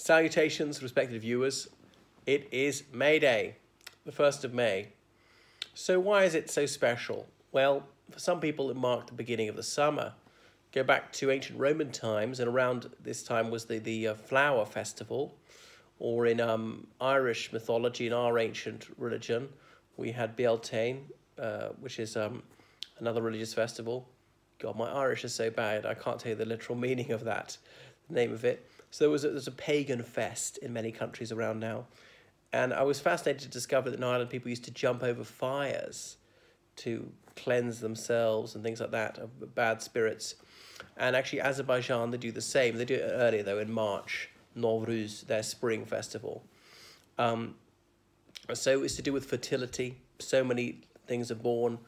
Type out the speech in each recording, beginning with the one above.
Salutations, respected viewers. It is May Day, the 1st of May. So, why is it so special? Well, for some people, it marked the beginning of the summer. Go back to ancient Roman times, and around this time was the, the uh, flower festival, or in um, Irish mythology, in our ancient religion, we had Beltane, uh, which is um, another religious festival. God, my Irish is so bad, I can't tell you the literal meaning of that, the name of it. So there was a, there's a pagan fest in many countries around now. And I was fascinated to discover that in Ireland people used to jump over fires to cleanse themselves and things like that of bad spirits. And actually, Azerbaijan, they do the same. They do it earlier, though, in March, Nowruz, their spring festival. Um, so it's to do with fertility. So many things are born,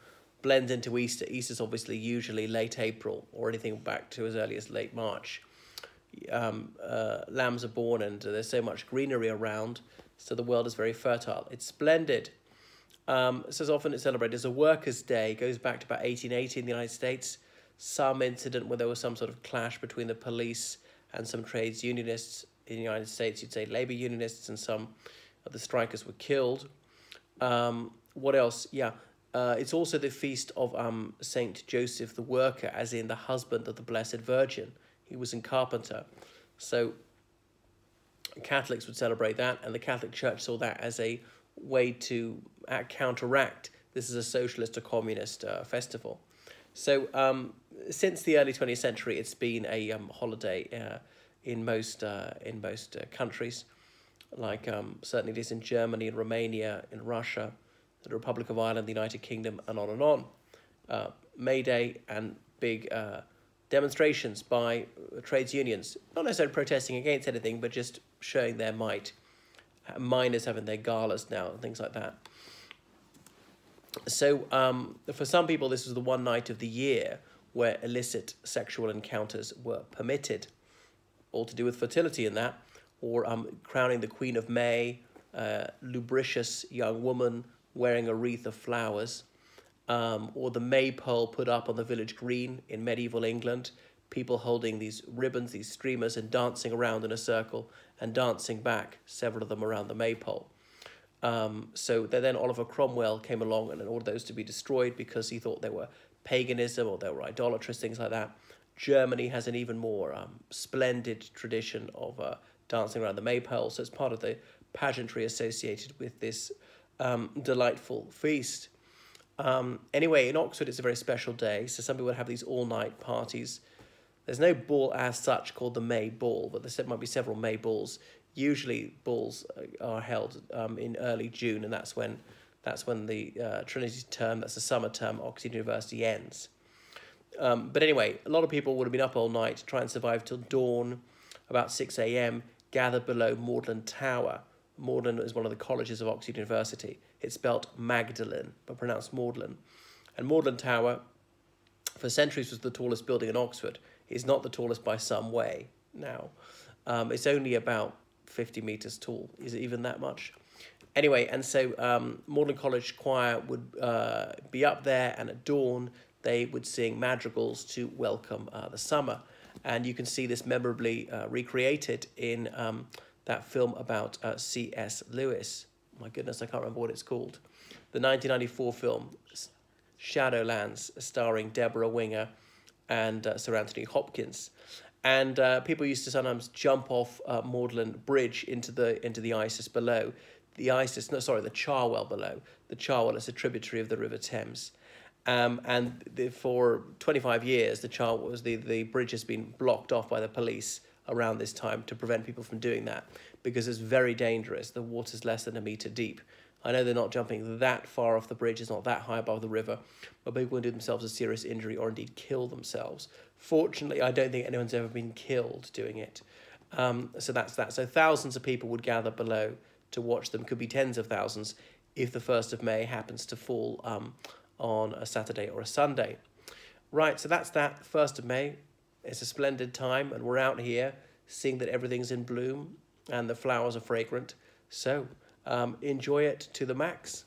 blend into Easter. Easter's obviously usually late April or anything back to as early as late March um, uh, lambs are born and there's so much greenery around, so the world is very fertile. It's splendid. Um, so as often it's celebrated as a workers' day. It goes back to about 1880 in the United States. Some incident where there was some sort of clash between the police and some trades unionists in the United States. You'd say labor unionists and some of the strikers were killed. Um, what else? Yeah, uh, it's also the feast of um, Saint Joseph the Worker, as in the husband of the Blessed Virgin. He was in Carpenter. So Catholics would celebrate that, and the Catholic Church saw that as a way to uh, counteract this is a socialist or communist uh, festival. So um, since the early 20th century, it's been a um, holiday uh, in most uh, in most uh, countries, like um, certainly it is in Germany, in Romania, in Russia, the Republic of Ireland, the United Kingdom, and on and on. Uh, May Day and big demonstrations by trades unions, not necessarily protesting against anything, but just showing their might. Miners having their galas now and things like that. So, um, for some people, this was the one night of the year where illicit sexual encounters were permitted, all to do with fertility in that, or um, crowning the Queen of May, uh, lubricious young woman wearing a wreath of flowers um, or the maypole put up on the village green in medieval England, people holding these ribbons, these streamers, and dancing around in a circle and dancing back, several of them around the maypole. Um, so then Oliver Cromwell came along and ordered those to be destroyed because he thought they were paganism or they were idolatrous, things like that. Germany has an even more um, splendid tradition of uh, dancing around the maypole, so it's part of the pageantry associated with this um, delightful feast. Um, anyway, in Oxford, it's a very special day, so some people have these all night parties. There's no ball as such called the May Ball, but there might be several May balls. Usually, balls uh, are held um, in early June, and that's when that's when the uh, Trinity term, that's the summer term, Oxford University ends. Um, but anyway, a lot of people would have been up all night to try and survive till dawn, about 6 a.m., gathered below Magdalen Tower. Magdalen is one of the colleges of Oxford University. It's spelt Magdalen, but pronounced Magdalen. And Magdalen Tower, for centuries, was the tallest building in Oxford. It's not the tallest by some way now. Um, it's only about 50 metres tall. Is it even that much? Anyway, and so um, Magdalen College Choir would uh, be up there, and at dawn, they would sing madrigals to welcome uh, the summer. And you can see this memorably uh, recreated in um, that film about uh, C.S. Lewis my goodness, I can't remember what it's called. The 1994 film Shadowlands, starring Debra Winger and uh, Sir Anthony Hopkins. And uh, people used to sometimes jump off uh, Magdalen Bridge into the into the Isis below. The Isis, no, sorry, the Cherwell below. The Cherwell is a tributary of the River Thames. Um, and the, for 25 years, the Cherwell was the, the bridge has been blocked off by the police around this time to prevent people from doing that because it's very dangerous. The water's less than a meter deep. I know they're not jumping that far off the bridge, it's not that high above the river, but people can do themselves a serious injury or indeed kill themselves. Fortunately, I don't think anyone's ever been killed doing it. Um, so that's that. So thousands of people would gather below to watch them, could be tens of thousands if the 1st of May happens to fall um, on a Saturday or a Sunday. Right, so that's that, 1st of May. It's a splendid time, and we're out here seeing that everything's in bloom and the flowers are fragrant. So um, enjoy it to the max.